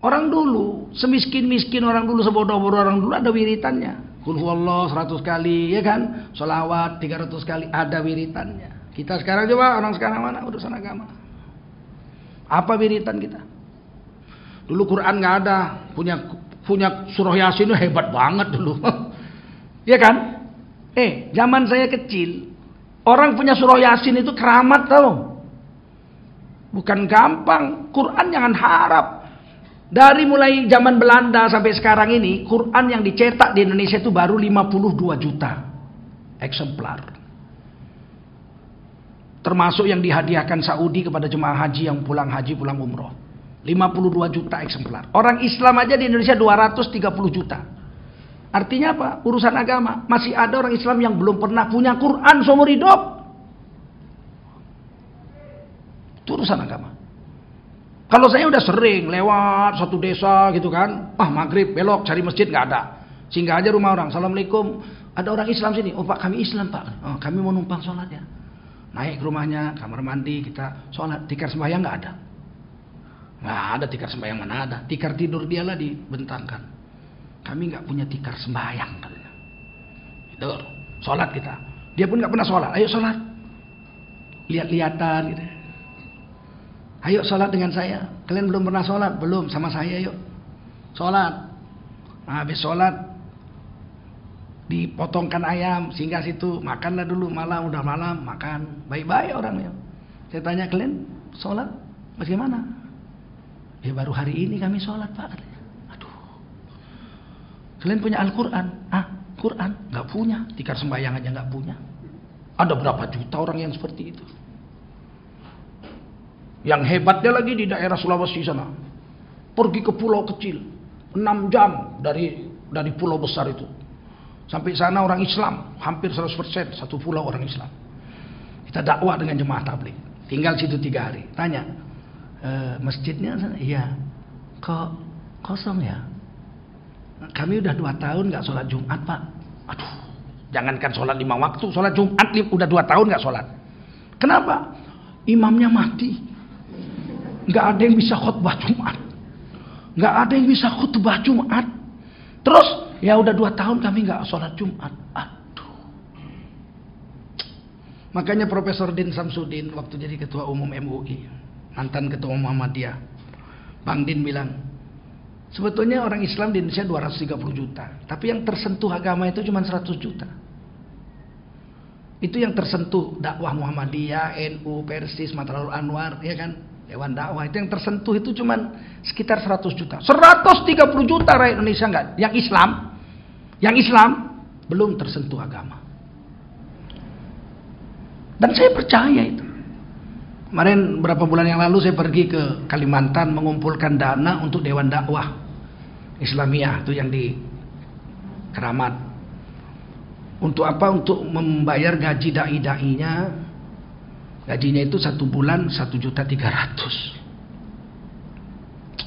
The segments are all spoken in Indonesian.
Orang dulu, semiskin-miskin orang dulu, sebodoh-bodoh orang dulu ada wiritannya. Kul huwallah 100 kali, ya kan? Solawat 300 kali, ada wiritannya. Kita sekarang coba, orang sekarang mana urusan agama? Apa wiritan kita? Dulu Quran nggak ada, punya punya surah Yasin itu hebat banget dulu. ya kan? Eh, zaman saya kecil, orang punya surah Yasin itu keramat tau. Bukan gampang. Quran jangan harap. Dari mulai zaman Belanda sampai sekarang ini, Quran yang dicetak di Indonesia itu baru 52 juta eksemplar. Termasuk yang dihadiahkan Saudi kepada jemaah haji yang pulang haji, pulang umroh. 52 juta eksemplar. Orang Islam aja di Indonesia 230 juta. Artinya apa? Urusan agama. Masih ada orang Islam yang belum pernah punya Quran seumur hidup. Itu urusan agama. Kalau saya udah sering lewat satu desa gitu kan, ah maghrib belok cari masjid nggak ada, singgah aja rumah orang, assalamualaikum, ada orang Islam sini, oh pak kami Islam pak, oh, kami mau numpang sholat ya, naik ke rumahnya, kamar mandi kita sholat, tikar sembahyang nggak ada, nggak ada tikar sembahyang mana ada, tikar tidur dia lah dibentangkan, kami nggak punya tikar sembahyang katanya, itu sholat kita, dia pun nggak pernah sholat, ayo sholat, lihat-lihatan gitu. Ayo sholat dengan saya. Kalian belum pernah sholat? Belum. Sama saya yuk. Sholat. Nah, habis sholat. Dipotongkan ayam. Singgah situ. Makanlah dulu. Malam. Udah malam. Makan. Baik-baik orangnya. Saya tanya kalian. Sholat. Bagaimana? Ya baru hari ini kami sholat pak. Aduh. Kalian punya Al-Quran? Ah, Quran? Gak punya. Tikar sembahyang aja gak punya. Ada berapa juta orang yang seperti itu? Yang hebatnya lagi di daerah Sulawesi sana. Pergi ke pulau kecil. 6 jam dari dari pulau besar itu. Sampai sana orang Islam. Hampir 100% satu pulau orang Islam. Kita dakwah dengan jemaah tablik. Tinggal situ tiga hari. Tanya. E, masjidnya? Iya. Kok kosong ya? Kami udah dua tahun nggak sholat Jumat pak. Aduh. Jangankan sholat lima waktu. Sholat Jumat udah dua tahun nggak sholat. Kenapa? Imamnya mati. Nggak ada yang bisa khutbah Jumat. Nggak ada yang bisa khutbah Jumat. Terus ya udah dua tahun kami nggak sholat Jumat. Aduh. Makanya Profesor Din Samsudin waktu jadi ketua umum MUI, mantan ketua umum Muhammadiyah, Bang Din bilang, sebetulnya orang Islam di Indonesia 230 juta, tapi yang tersentuh agama itu cuma 100 juta. Itu yang tersentuh dakwah Muhammadiyah, NU, Persis, Matralul Anwar, ya kan? Dewan dakwah itu yang tersentuh itu cuma sekitar 100 juta. 130 juta rakyat Indonesia enggak. Yang Islam, yang Islam belum tersentuh agama. Dan saya percaya itu. Kemarin berapa bulan yang lalu saya pergi ke Kalimantan mengumpulkan dana untuk Dewan Dakwah Islamiyah itu yang di Keramat. Untuk apa? Untuk membayar gaji dai-dainya Gajinya itu satu bulan satu juta tiga ratus.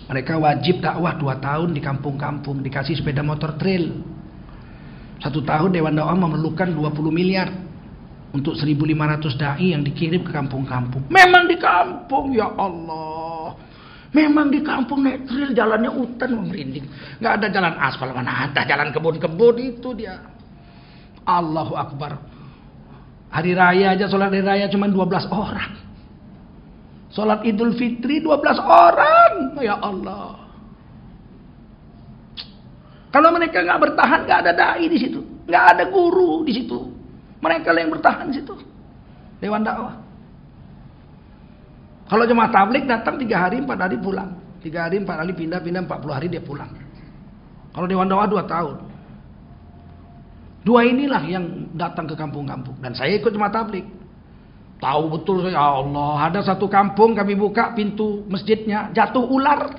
Mereka wajib dakwah dua tahun di kampung-kampung dikasih sepeda motor trail. Satu tahun Dewan Dakwah memerlukan 20 miliar untuk 1.500 dai yang dikirim ke kampung-kampung. Memang di kampung ya Allah. Memang di kampung naik trail jalannya hutan merinding. Nggak ada jalan aspal mana ada jalan kebun-kebun itu dia. Allahu Akbar. Hari raya aja sholat hari raya cuma 12 orang. Sholat idul fitri 12 orang. Ya Allah. Kalau mereka nggak bertahan, nggak ada dai di situ, nggak ada guru di situ. Mereka yang bertahan di situ. Dewan dakwah. Kalau jemaah tablik datang tiga hari, empat hari pulang. Tiga hari, empat hari pindah, pindah, empat puluh hari dia pulang. Kalau dewan dakwah dua tahun. Dua inilah yang datang ke kampung-kampung. Dan saya ikut jemaah tablik. Tahu betul saya, ya Allah, ada satu kampung kami buka pintu masjidnya, jatuh ular.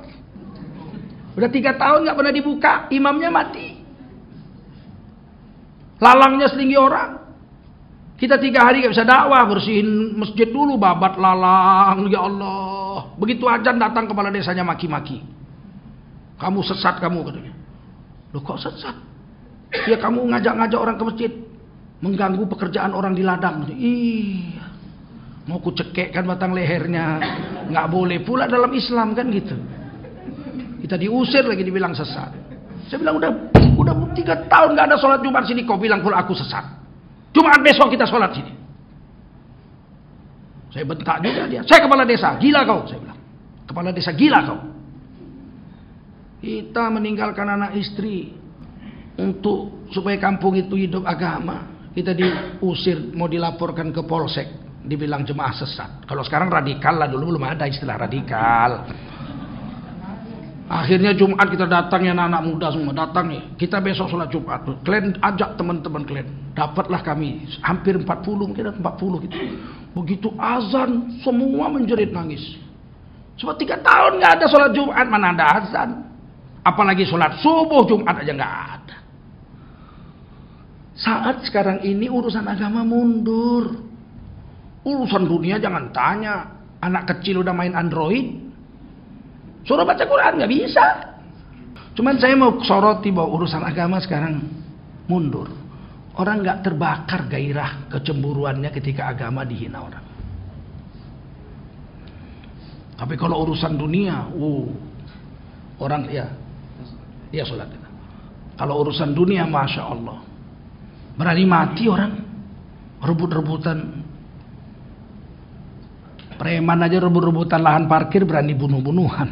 Udah tiga tahun nggak pernah dibuka, imamnya mati. Lalangnya setinggi orang. Kita tiga hari nggak bisa dakwah, bersihin masjid dulu, babat lalang, ya Allah. Begitu aja datang kepala desanya maki-maki. Kamu sesat kamu katanya. Loh kok sesat? Ya kamu ngajak-ngajak orang ke masjid. Mengganggu pekerjaan orang di ladang. Iya. Mau ku cekek kan batang lehernya. Nggak boleh pula dalam Islam kan gitu. Kita diusir lagi dibilang sesat. Saya bilang udah udah tiga tahun nggak ada sholat Jumat sini. Kau bilang kalau aku sesat. Jumat besok kita sholat sini. Saya bentak juga dia. Saya kepala desa, gila kau. Saya bilang. Kepala desa gila kau. Kita meninggalkan anak istri untuk supaya kampung itu hidup agama. Kita diusir, mau dilaporkan ke polsek, dibilang jemaah sesat. Kalau sekarang radikal lah, dulu belum ada istilah radikal. Akhirnya Jumat kita datang ya anak-anak muda semua datang nih. Kita besok sholat Jumat. Kalian ajak teman-teman kalian. Dapatlah kami hampir 40 mungkin 40 gitu. Begitu azan semua menjerit nangis. Sebab tiga tahun nggak ada sholat Jumat mana ada azan. Apalagi sholat subuh Jumat aja nggak ada. Saat sekarang ini urusan agama mundur. Urusan dunia jangan tanya. Anak kecil udah main Android. Suruh baca Quran nggak bisa. Cuman saya mau soroti bahwa urusan agama sekarang mundur. Orang nggak terbakar gairah kecemburuannya ketika agama dihina orang. Tapi kalau urusan dunia, uh, orang ya, ya sholat. Kalau urusan dunia, masya Allah, Berani mati orang. Rebut-rebutan. Preman aja rebut-rebutan lahan parkir berani bunuh-bunuhan.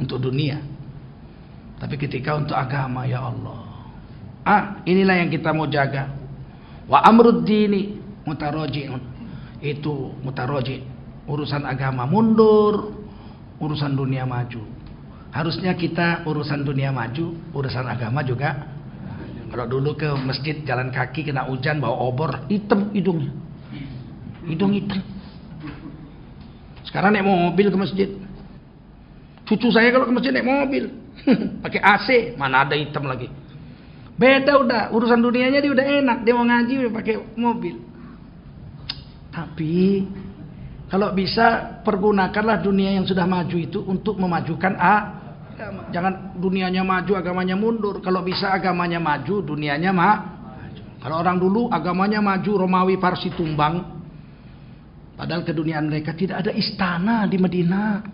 Untuk dunia. Tapi ketika untuk agama ya Allah. Ah inilah yang kita mau jaga. Wa amrud dini mutaroji'un. Itu mutaroji. Urusan agama mundur. Urusan dunia maju. Harusnya kita urusan dunia maju. Urusan agama juga kalau dulu ke masjid jalan kaki kena hujan bawa obor hitam hidungnya. Hidung hitam. Sekarang naik mobil ke masjid. Cucu saya kalau ke masjid naik mobil. Pakai AC, mana ada hitam lagi. Beda udah, urusan dunianya dia udah enak. Dia mau ngaji udah pakai mobil. Tapi kalau bisa pergunakanlah dunia yang sudah maju itu untuk memajukan A Jangan dunianya maju, agamanya mundur. Kalau bisa agamanya maju, dunianya maju. Kalau orang dulu agamanya maju, Romawi, Parsi tumbang. Padahal keduniaan mereka tidak ada istana di Medina.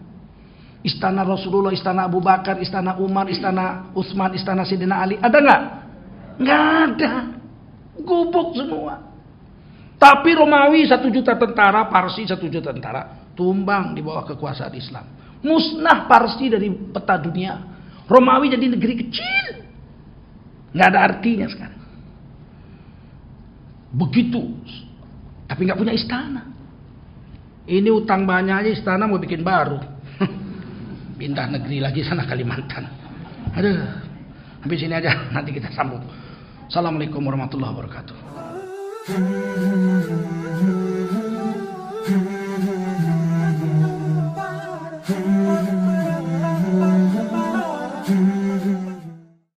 Istana Rasulullah, istana Abu Bakar, istana Umar, istana Utsman, istana Sayyidina Ali. Ada nggak? Nggak ada. Gubuk semua. Tapi Romawi satu juta tentara, Parsi satu juta tentara, tumbang di bawah kekuasaan Islam. Musnah Parsi dari peta dunia. Romawi jadi negeri kecil. Nggak ada artinya sekarang. Begitu. Tapi nggak punya istana. Ini utang banyak aja istana mau bikin baru. Pindah negeri lagi sana Kalimantan. Aduh. Habis sini aja nanti kita sambung. Assalamualaikum warahmatullahi wabarakatuh.